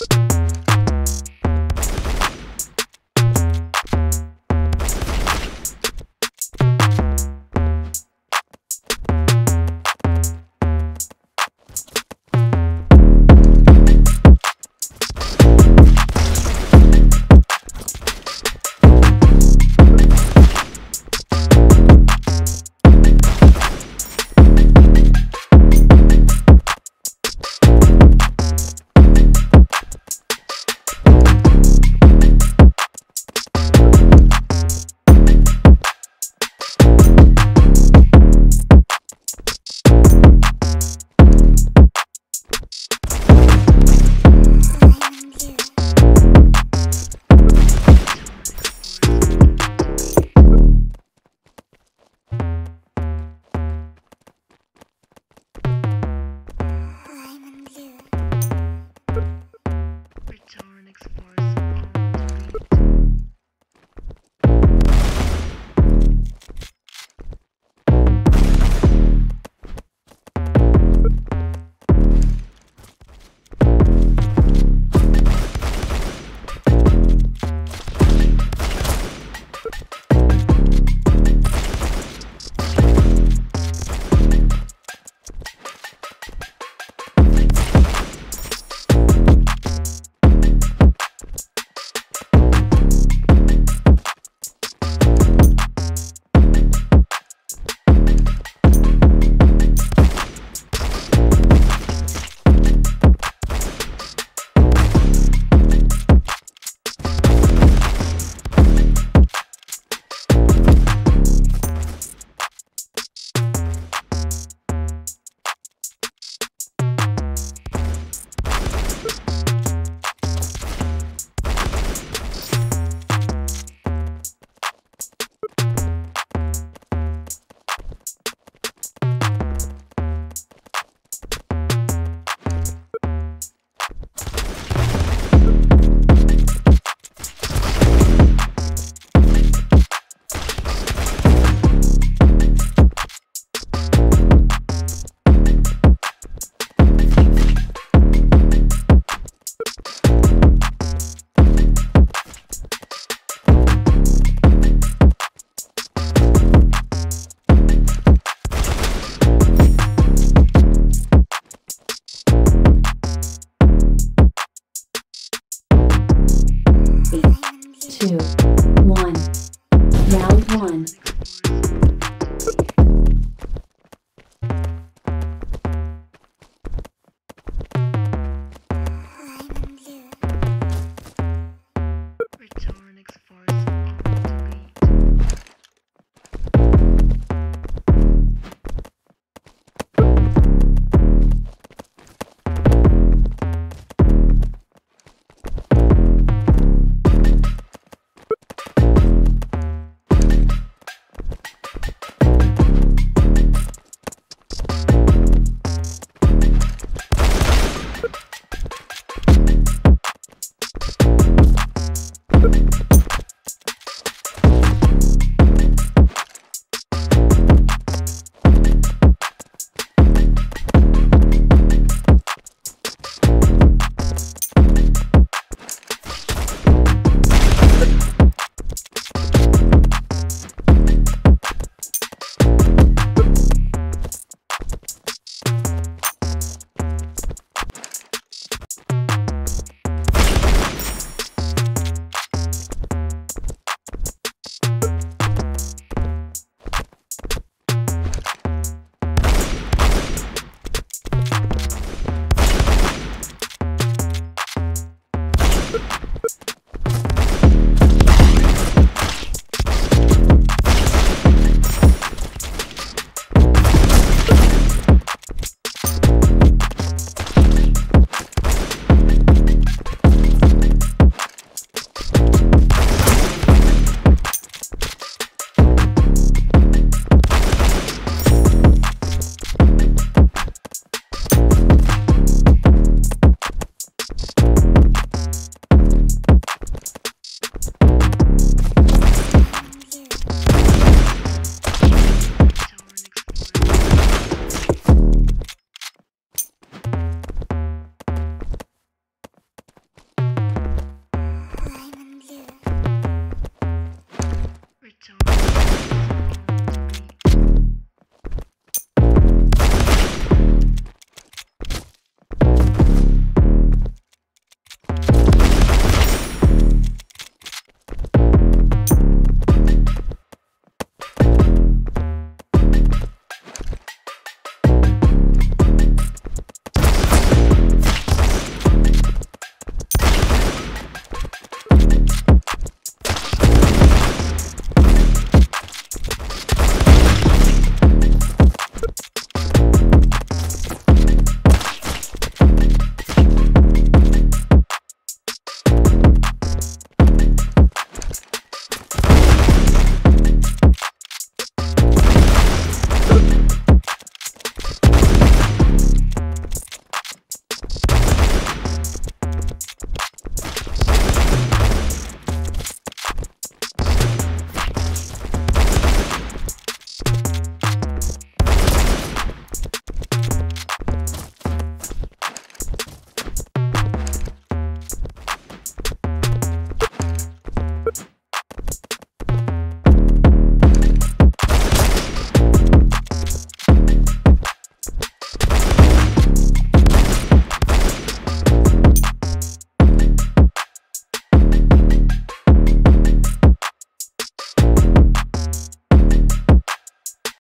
you